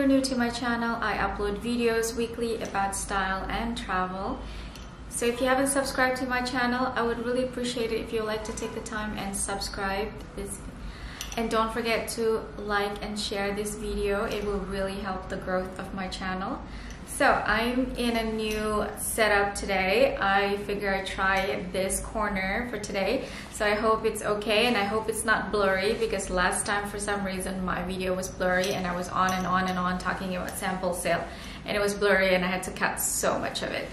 you're new to my channel, I upload videos weekly about style and travel. So if you haven't subscribed to my channel, I would really appreciate it if you like to take the time and subscribe this and don't forget to like and share this video. It will really help the growth of my channel. So I'm in a new setup today. I figure I try this corner for today. So I hope it's okay and I hope it's not blurry because last time for some reason my video was blurry and I was on and on and on talking about sample sale and it was blurry and I had to cut so much of it.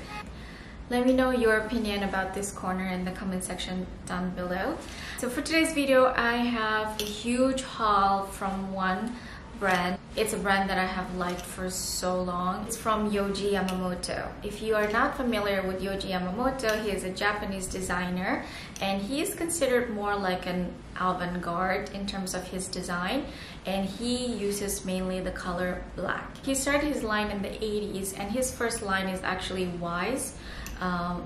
Let me know your opinion about this corner in the comment section down below. So for today's video, I have a huge haul from one brand. It's a brand that I have liked for so long. It's from Yohji Yamamoto. If you are not familiar with Yohji Yamamoto, he is a Japanese designer and he is considered more like an avant-garde in terms of his design and he uses mainly the color black. He started his line in the 80s and his first line is actually Y's. Um,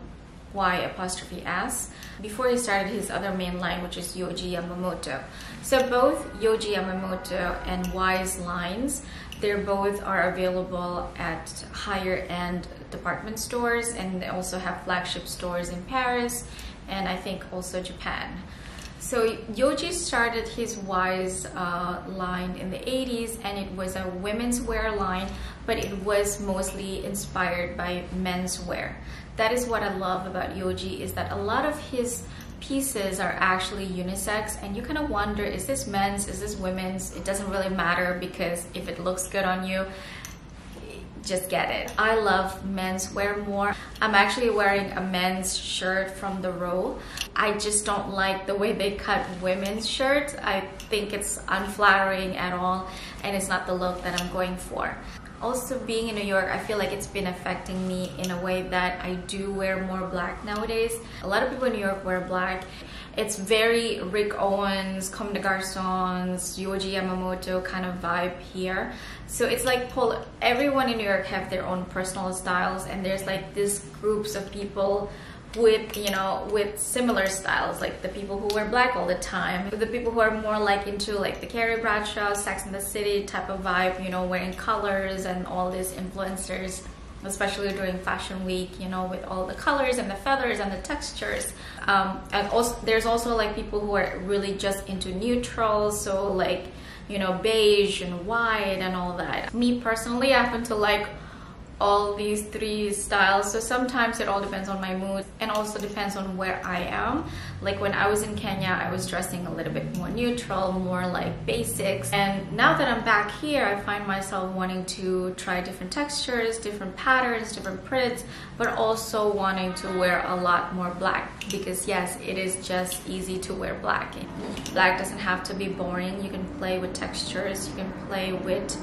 Y apostrophe S before he started his other main line which is Yohji Yamamoto. So both Yohji Yamamoto and Y's lines, they're both are available at higher end department stores and they also have flagship stores in Paris and I think also Japan. So Yohji started his Y's uh, line in the 80s and it was a women's wear line, but it was mostly inspired by men's wear. That is what I love about Yohji is that a lot of his pieces are actually unisex and you kind of wonder, is this men's, is this women's? It doesn't really matter because if it looks good on you, just get it. I love men's wear more. I'm actually wearing a men's shirt from the row. I just don't like the way they cut women's shirts. I think it's unflattering at all and it's not the look that I'm going for. Also being in New York, I feel like it's been affecting me in a way that I do wear more black nowadays. A lot of people in New York wear black. It's very Rick Owens, Comme des Garçons, Yohji Yamamoto kind of vibe here. So it's like pull everyone in New York have their own personal styles and there's like these groups of people with you know with similar styles like the people who wear black all the time. The people who are more like into like the Carrie Bradshaw Sex and the City type of vibe you know wearing colors and all these influencers especially during fashion week you know with all the colors and the feathers and the textures. Um, and also there's also like people who are really just into neutrals so like you know beige and white and all that. Me personally I happen to like all these three styles. So sometimes it all depends on my mood and also depends on where I am. Like when I was in Kenya I was dressing a little bit more neutral more like basics. And now that I'm back here I find myself wanting to try different textures different patterns different prints but also wanting to wear a lot more black because yes it is just easy to wear black. Black doesn't have to be boring. You can play with textures. You can play with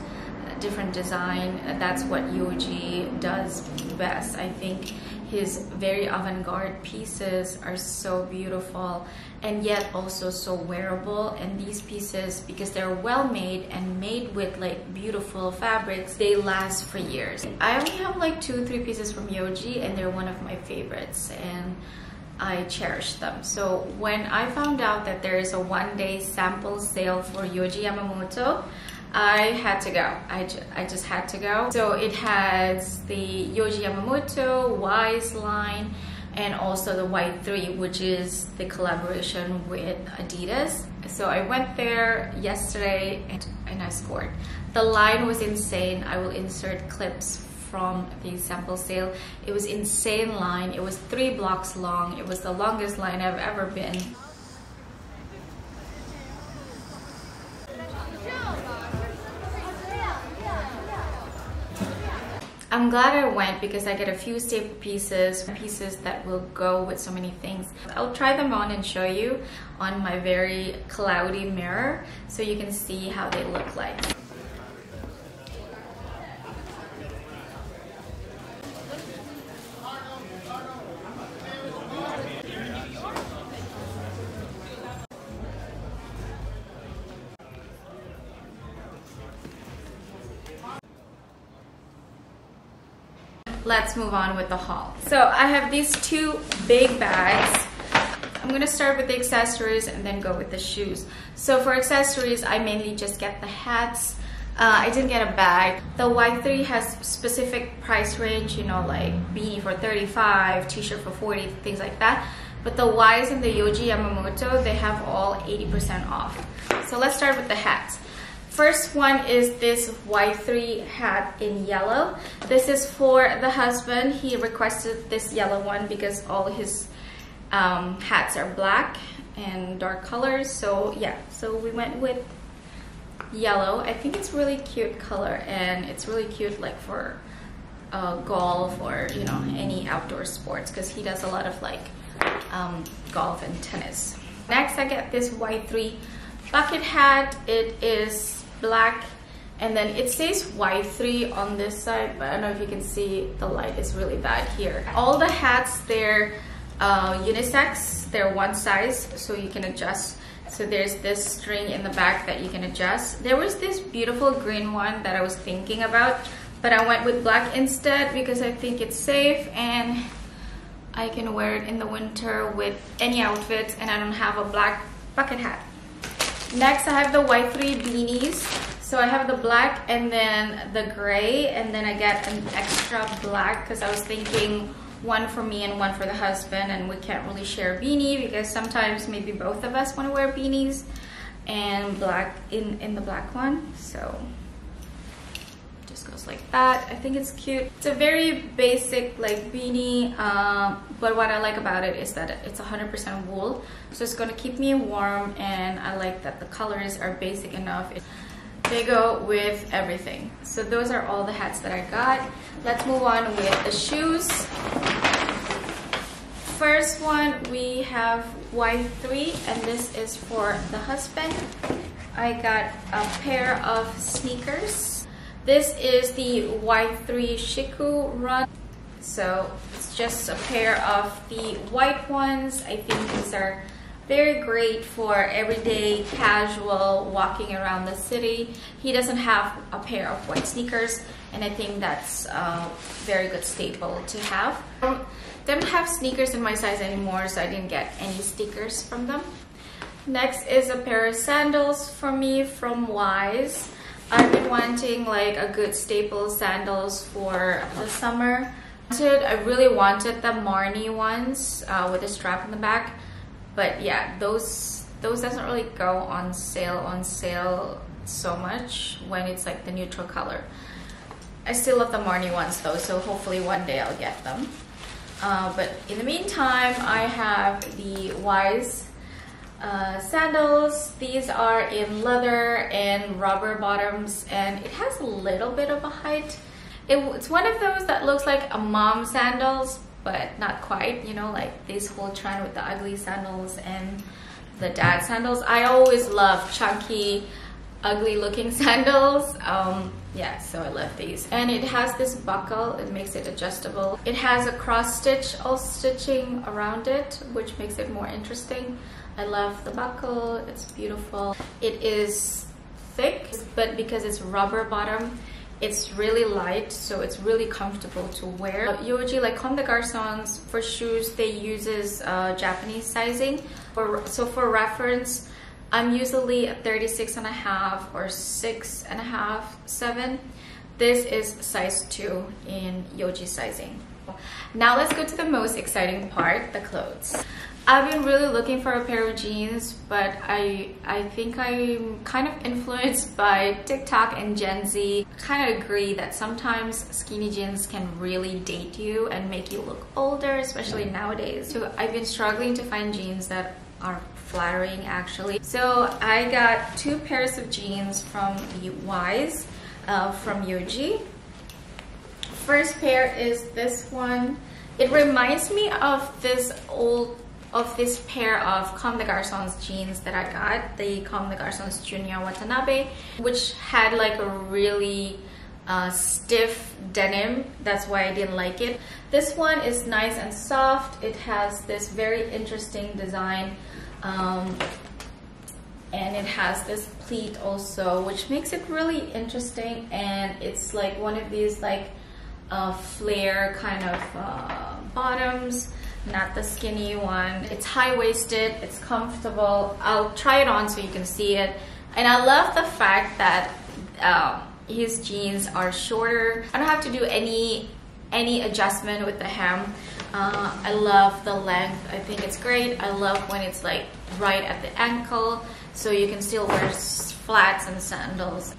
different design. Uh, that's what Yohji does best. I think his very avant-garde pieces are so beautiful and yet also so wearable and these pieces because they're well made and made with like beautiful fabrics they last for years i only have like two three pieces from yohji and they're one of my favorites and I cherish them. So when I found out that there is a one day sample sale for Yohji Yamamoto, I had to go. I, ju I just had to go. So it has the Yohji Yamamoto Y's line and also the Y3 which is the collaboration with Adidas. So I went there yesterday and, and I scored. The line was insane. I will insert clips from the sample sale. It was insane line. It was three blocks long. It was the longest line I've ever been. I'm glad I went because I get a few staple pieces, pieces that will go with so many things. I'll try them on and show you on my very cloudy mirror so you can see how they look like. Move on with the haul. So I have these two big bags. I'm gonna start with the accessories and then go with the shoes. So for accessories, I mainly just get the hats. Uh, I didn't get a bag. The Y3 has specific price range, you know, like beanie for 35, t-shirt for 40, things like that. But the Ys and the Yohji Yamamoto, they have all 80% off. So let's start with the hats. First one is this Y3 hat in yellow. This is for the husband. He requested this yellow one because all his um, hats are black and dark colors. So yeah, so we went with yellow. I think it's really cute color and it's really cute like for uh, golf or you know any outdoor sports because he does a lot of like um, golf and tennis. Next I get this Y3 bucket hat. It is black and then it says Y3 on this side but I don't know if you can see the light is really bad here. All the hats they're uh, unisex they're one size so you can adjust. So there's this string in the back that you can adjust. There was this beautiful green one that I was thinking about but I went with black instead because I think it's safe and I can wear it in the winter with any outfits and I don't have a black bucket hat Next, I have the Y3 beanies. So I have the black and then the gray and then I get an extra black because I was thinking one for me and one for the husband and we can't really share a beanie because sometimes maybe both of us want to wear beanies and black in, in the black one. So goes like that. I think it's cute. It's a very basic like beanie, um, but what I like about it is that it's 100% wool. So it's gonna keep me warm and I like that the colors are basic enough. They go with everything. So those are all the hats that I got. Let's move on with the shoes. First one, we have Y3 and this is for the husband. I got a pair of sneakers this is the Y3 Shiku Run. So it's just a pair of the white ones. I think these are very great for everyday casual walking around the city. He doesn't have a pair of white sneakers and I think that's a very good staple to have. I don't have sneakers in my size anymore so I didn't get any stickers from them. Next is a pair of sandals for me from Y's. I've been wanting like a good staple sandals for the summer. I really wanted the Marni ones uh, with a strap in the back, but yeah, those those doesn't really go on sale on sale so much when it's like the neutral color. I still love the Marni ones though, so hopefully one day I'll get them. Uh, but in the meantime, I have the Y's uh, sandals. These are in leather and rubber bottoms and it has a little bit of a height. It, it's one of those that looks like a mom sandals but not quite, you know, like this whole trend with the ugly sandals and the dad sandals. I always love chunky, ugly looking sandals. Um, yeah, so I love these. And it has this buckle, it makes it adjustable. It has a cross stitch, all stitching around it, which makes it more interesting. I love the buckle, it's beautiful. It is thick, but because it's rubber bottom, it's really light, so it's really comfortable to wear. Yohji, like Comme des Garçons, for shoes, they uses uh, Japanese sizing. For, so for reference, I'm usually a 36 and a half or six and a half, seven. This is size two in Yohji sizing. Now let's go to the most exciting part, the clothes. I've been really looking for a pair of jeans, but I I think I'm kind of influenced by TikTok and Gen Z. I kind of agree that sometimes skinny jeans can really date you and make you look older, especially nowadays. So I've been struggling to find jeans that are flattering actually. So I got two pairs of jeans from the Y's uh, from Yohji. First pair is this one. It reminds me of this old of this pair of Comme des Garçons jeans that I got, the Comme des Garçons Junya Watanabe, which had like a really uh, stiff denim. That's why I didn't like it. This one is nice and soft. It has this very interesting design. Um, and it has this pleat also, which makes it really interesting. And it's like one of these like uh, flare kind of uh, bottoms not the skinny one. It's high-waisted, it's comfortable. I'll try it on so you can see it. And I love the fact that um, his jeans are shorter. I don't have to do any any adjustment with the hem. Uh, I love the length. I think it's great. I love when it's like right at the ankle so you can still wear flats and sandals.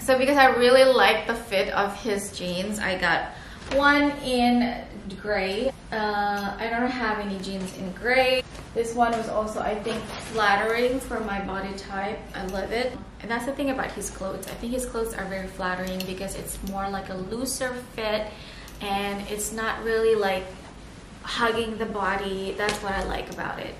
So because I really like the fit of his jeans, I got one in gray. Uh, I don't have any jeans in gray. This one was also, I think, flattering for my body type. I love it. And that's the thing about his clothes. I think his clothes are very flattering because it's more like a looser fit and it's not really like hugging the body. That's what I like about it.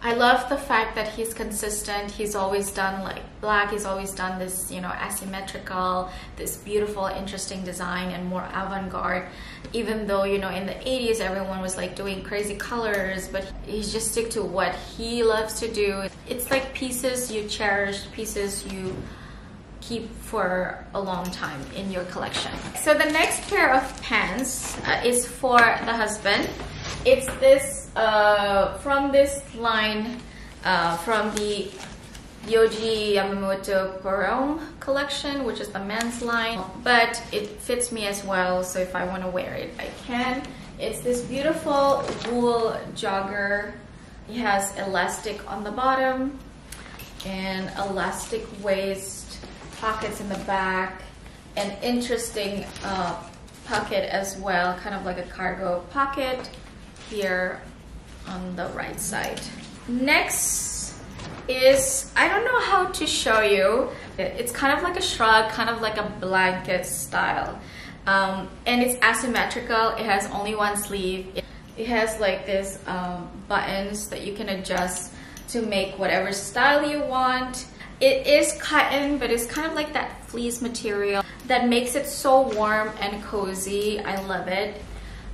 I love the fact that he's consistent. He's always done like black. He's always done this, you know, asymmetrical, this beautiful, interesting design and more avant-garde. Even though, you know, in the 80s, everyone was like doing crazy colors, but he's just stick to what he loves to do. It's like pieces you cherish, pieces you keep for a long time in your collection. So the next pair of pants uh, is for the husband. It's this, uh, from this line, uh, from the Yohji Yamamoto Pour Homme collection, which is the men's line, but it fits me as well, so if I want to wear it, I can. It's this beautiful wool jogger. It has elastic on the bottom and elastic waist, pockets in the back, an interesting uh, pocket as well, kind of like a cargo pocket here on the right side. Next is, I don't know how to show you. It's kind of like a shrug, kind of like a blanket style. Um, and it's asymmetrical. It has only one sleeve. It has like this um, buttons that you can adjust to make whatever style you want. It is cotton, but it's kind of like that fleece material that makes it so warm and cozy. I love it.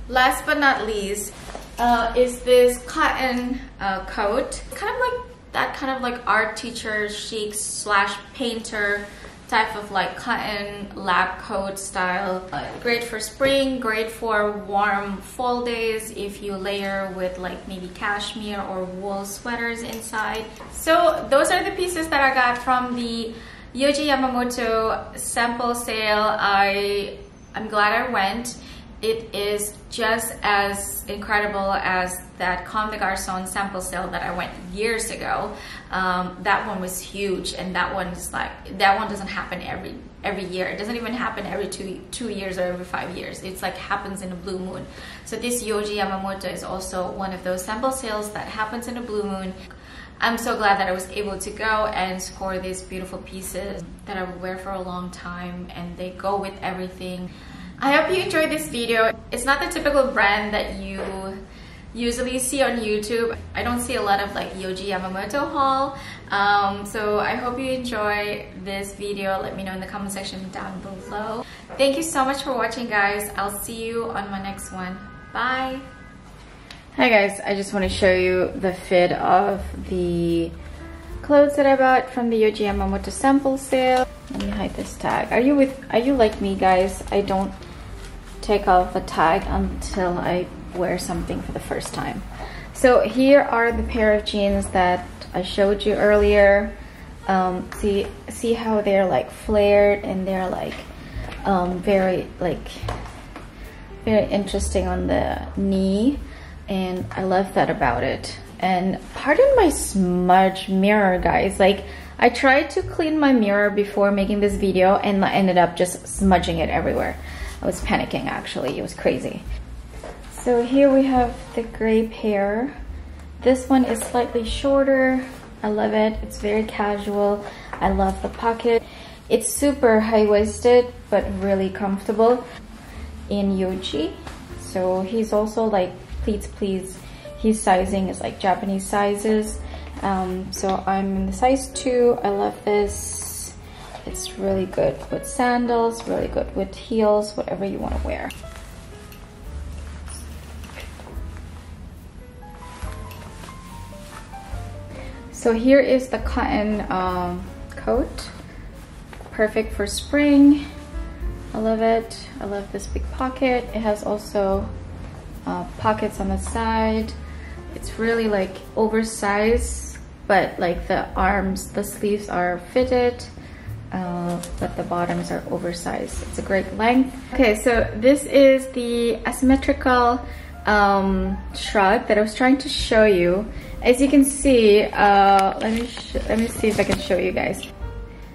Last but not least, uh, is this cotton uh, coat. Kind of like that kind of like art teacher chic slash painter type of like cotton lab coat style. Uh, great for spring, great for warm fall days if you layer with like maybe cashmere or wool sweaters inside. So those are the pieces that I got from the Yohji Yamamoto sample sale. I, I'm glad I went it is just as incredible as that Comme des Garçons sample sale that I went years ago. Um, that one was huge, and that one is like that one doesn't happen every every year. It doesn't even happen every two two years or every five years. It's like happens in a blue moon. So this Yohji Yamamoto is also one of those sample sales that happens in a blue moon. I'm so glad that I was able to go and score these beautiful pieces that I would wear for a long time, and they go with everything. I hope you enjoyed this video. It's not the typical brand that you usually see on YouTube. I don't see a lot of like Yohji Yamamoto haul. Um, so I hope you enjoy this video. Let me know in the comment section down below. Thank you so much for watching guys. I'll see you on my next one. Bye. Hi guys, I just want to show you the fit of the clothes that I bought from the Yohji Yamamoto sample sale. Let me hide this tag. Are you with are you like me guys? I don't take off the tag until I wear something for the first time. So here are the pair of jeans that I showed you earlier. Um, see, see how they're like flared and they're like um, very like very interesting on the knee and I love that about it. And pardon my smudge mirror guys, like I tried to clean my mirror before making this video and I ended up just smudging it everywhere. I was panicking actually, it was crazy. So here we have the gray pair. This one is slightly shorter. I love it, it's very casual. I love the pocket. It's super high-waisted, but really comfortable in Yohji. So he's also like, please, please, his sizing is like Japanese sizes. Um, so I'm in the size 2. I love this. It's really good with sandals, really good with heels, whatever you want to wear. So here is the cotton um, coat. Perfect for spring. I love it. I love this big pocket. It has also uh, pockets on the side. It's really like oversized, but like the arms, the sleeves are fitted, uh, but the bottoms are oversized. It's a great length. Okay, so this is the asymmetrical um, shrug that I was trying to show you. As you can see, uh, let me let me see if I can show you guys.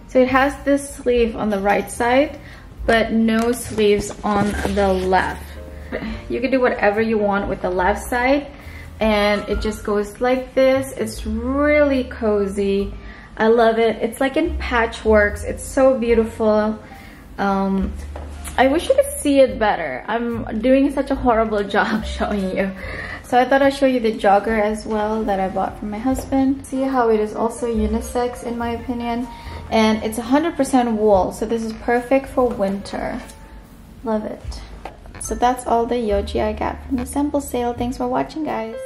So it has this sleeve on the right side, but no sleeves on the left. You can do whatever you want with the left side and it just goes like this. It's really cozy. I love it. It's like in patchworks. It's so beautiful. Um, I wish you could see it better. I'm doing such a horrible job showing you. So I thought I'd show you the jogger as well that I bought from my husband. See how it is also unisex in my opinion. And it's 100% wool, so this is perfect for winter. Love it. So that's all the Yohji I got from the sample sale. Thanks for watching guys.